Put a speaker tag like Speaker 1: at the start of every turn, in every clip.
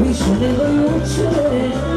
Speaker 1: We should shone lo yuchere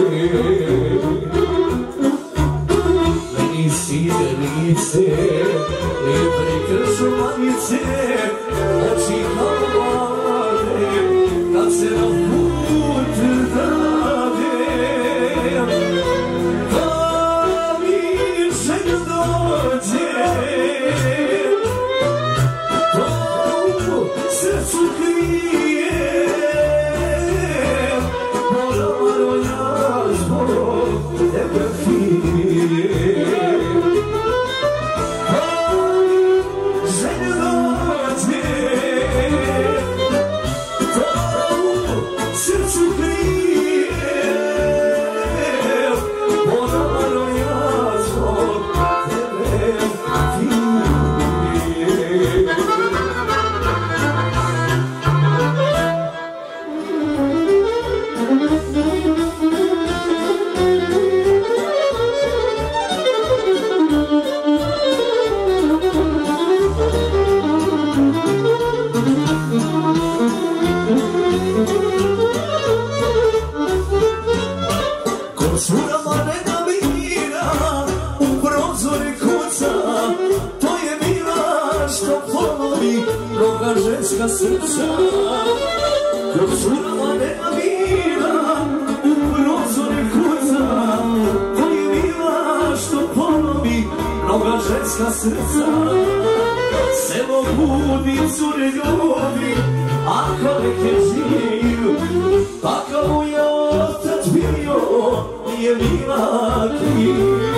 Speaker 1: 送给你 ljubi, a
Speaker 2: kalek je živ. Takav mu je otac bio, nije.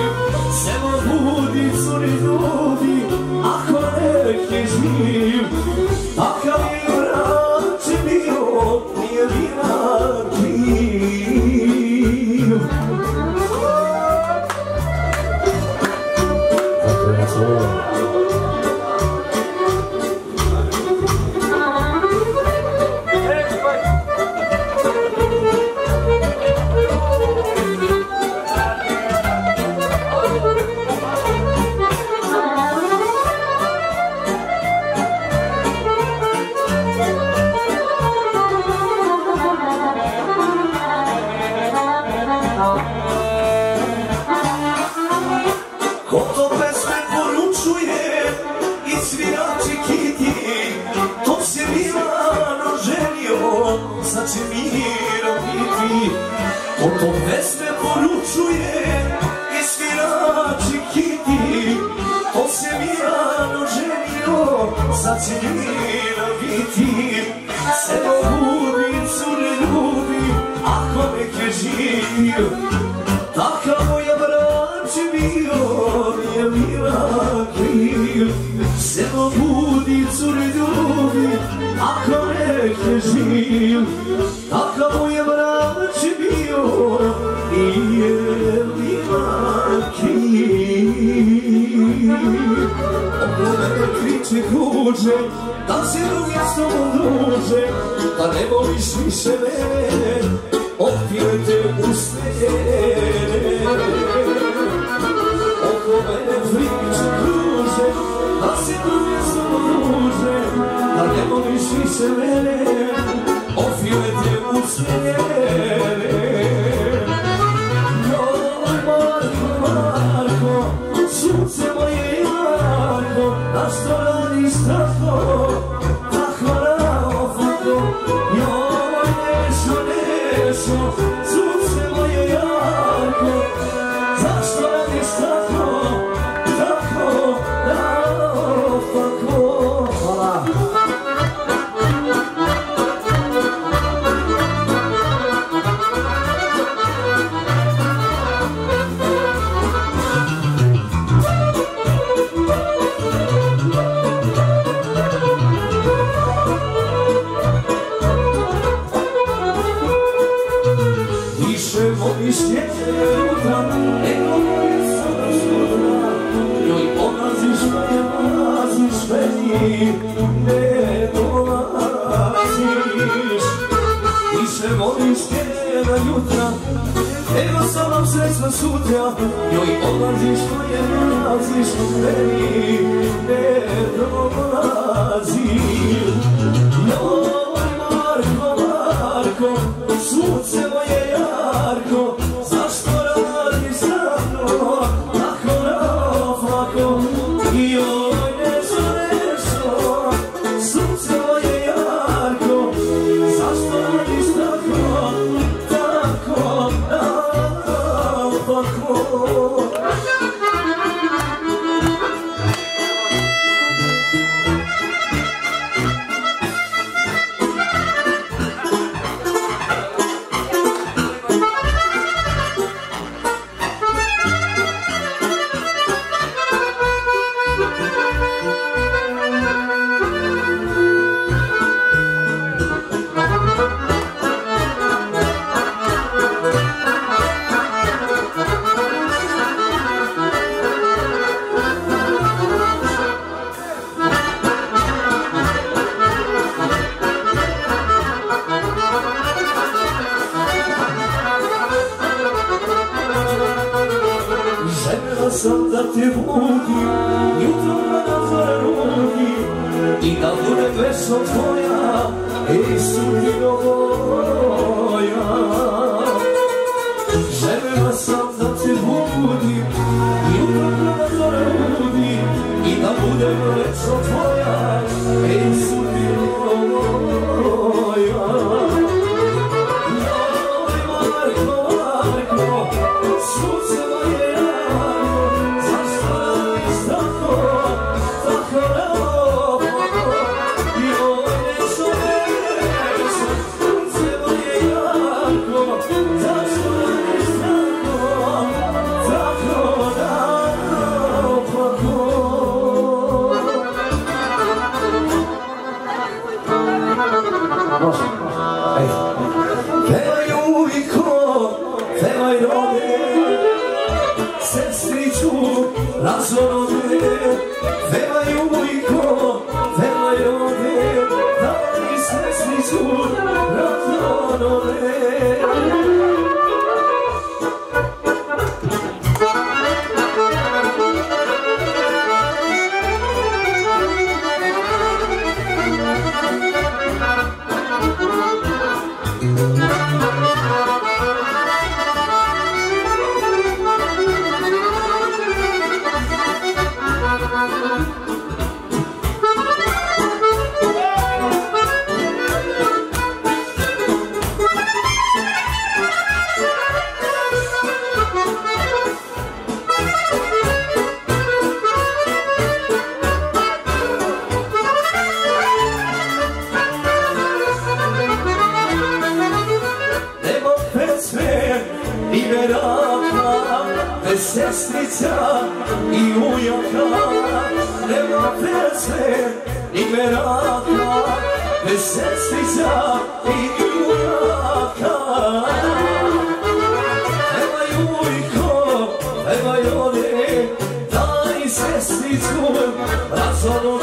Speaker 2: zaboraviti Sebe ljubim, cure ljubim, ako neke živim Takav je brač bio, je bila kriv. Sebe budi, cure Ljude da kriče kuđe, da se drugi s tobom druže, da ne voliš više mene, otpile te usne. Oko mene priče kruže, da se drugi s tobom druže, da ne voliš više mene, otpile te usne. sutra Joj odlaziš što je nalaziš Meni ne dolazi. Joj Marko, Marko suce moje jarko pesnickom razorom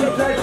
Speaker 2: That's a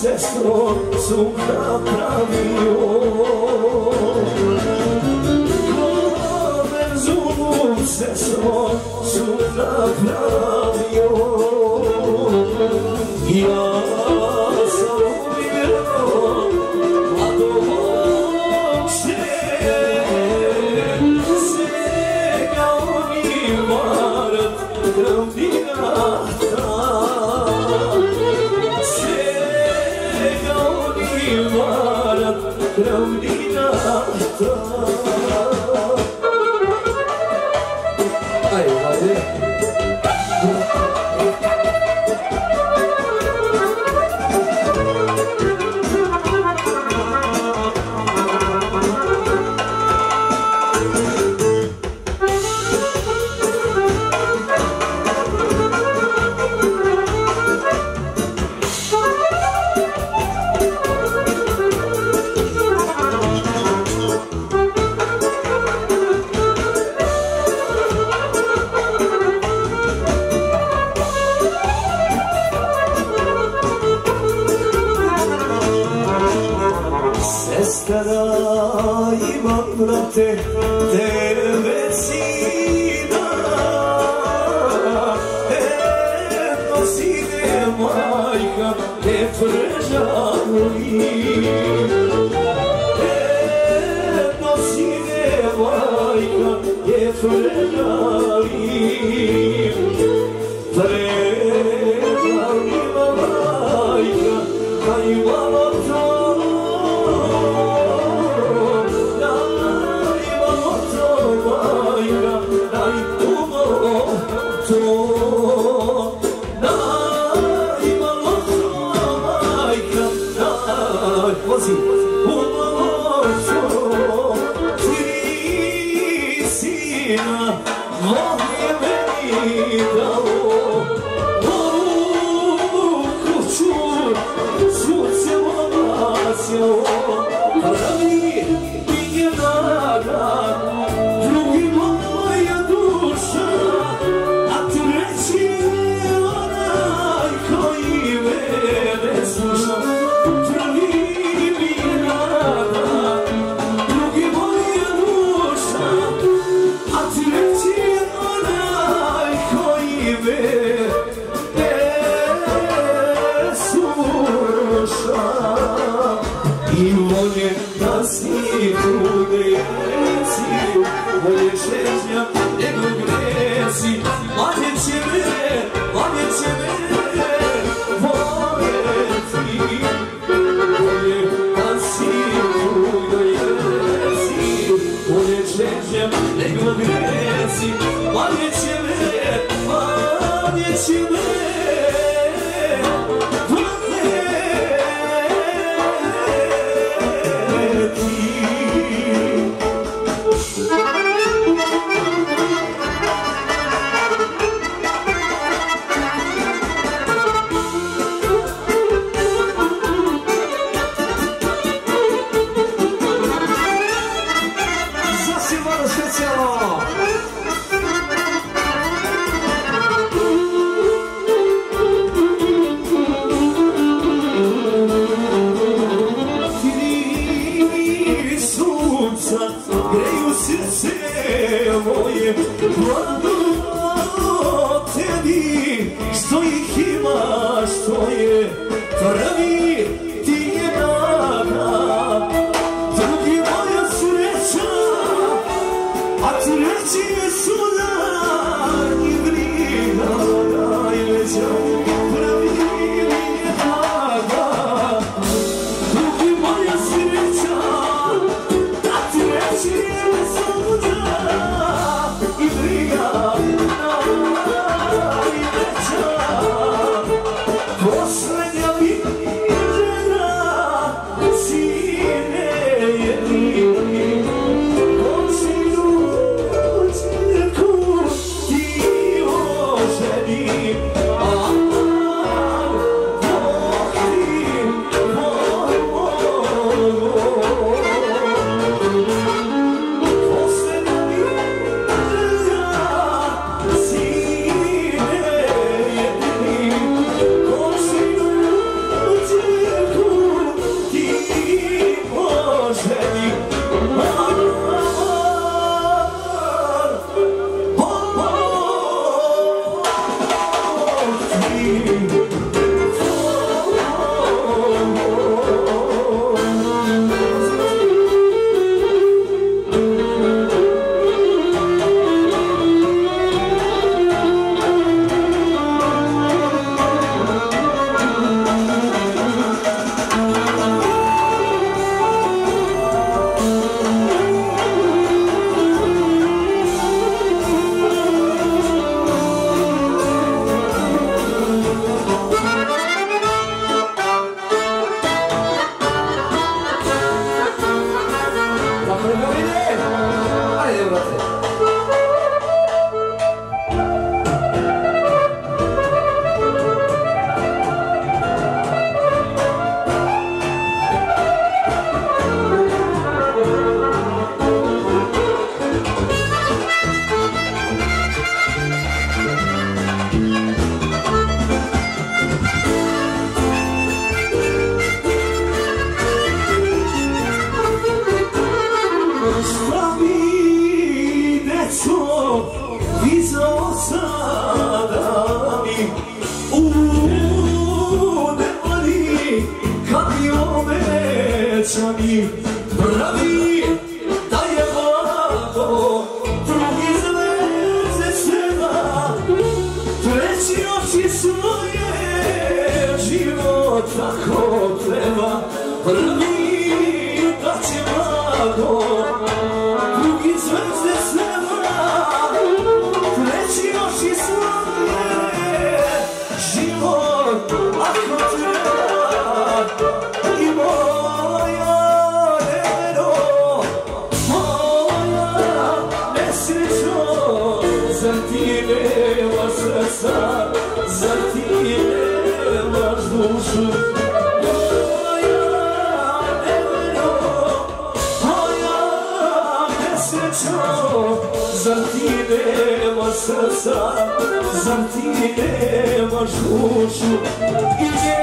Speaker 2: sestro sum napravio Koverzum sestro sum napravio Ja Yefreyari Hırlı kaçma doğru Zrtine masasa, zrtine mašušu, gdje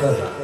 Speaker 1: 对。